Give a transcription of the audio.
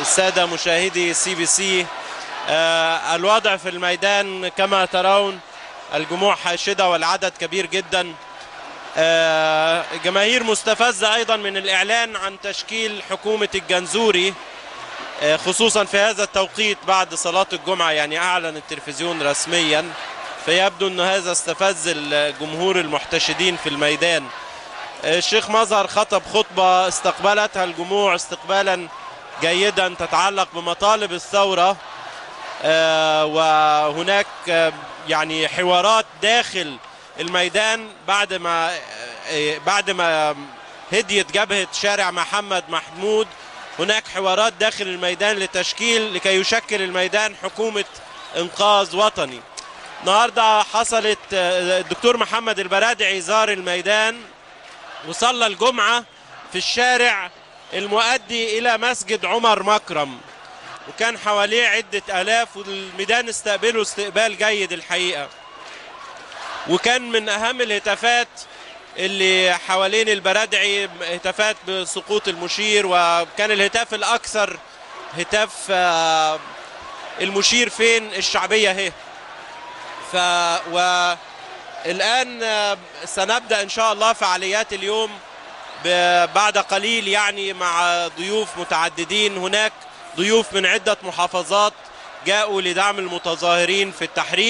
السادة مشاهدي CBC الوضع في الميدان كما ترون الجموع حاشدة والعدد كبير جدا. جماهير مستفزة أيضا من الإعلان عن تشكيل حكومة الجنزوري خصوصا في هذا التوقيت بعد صلاة الجمعة يعني أعلن التلفزيون رسميا. فيبدو أن هذا استفز الجمهور المحتشدين في الميدان. الشيخ مظهر خطب خطبة استقبلتها الجموع استقبالا جيدا تتعلق بمطالب الثورة وهناك يعني حوارات داخل الميدان بعد ما بعد ما هديت جبهة شارع محمد محمود. هناك حوارات داخل الميدان لتشكيل لكي يشكل الميدان حكومة إنقاذ وطني. النهارده حصلت الدكتور محمد البرادعي زار الميدان وصلى الجمعة في الشارع المؤدي إلى مسجد عمر مكرم وكان حواليه عدة آلاف والميدان استقبله استقبال جيد الحقيقة. وكان من أهم الهتافات اللي حوالين البرادعي هتافات بسقوط المشير وكان الهتاف الأكثر هتاف المشير فين؟ الشعبية اهي ف والآن سنبدأ إن شاء الله فعاليات اليوم بعد قليل يعني مع ضيوف متعددين. هناك ضيوف من عدة محافظات جاءوا لدعم المتظاهرين في التحرير.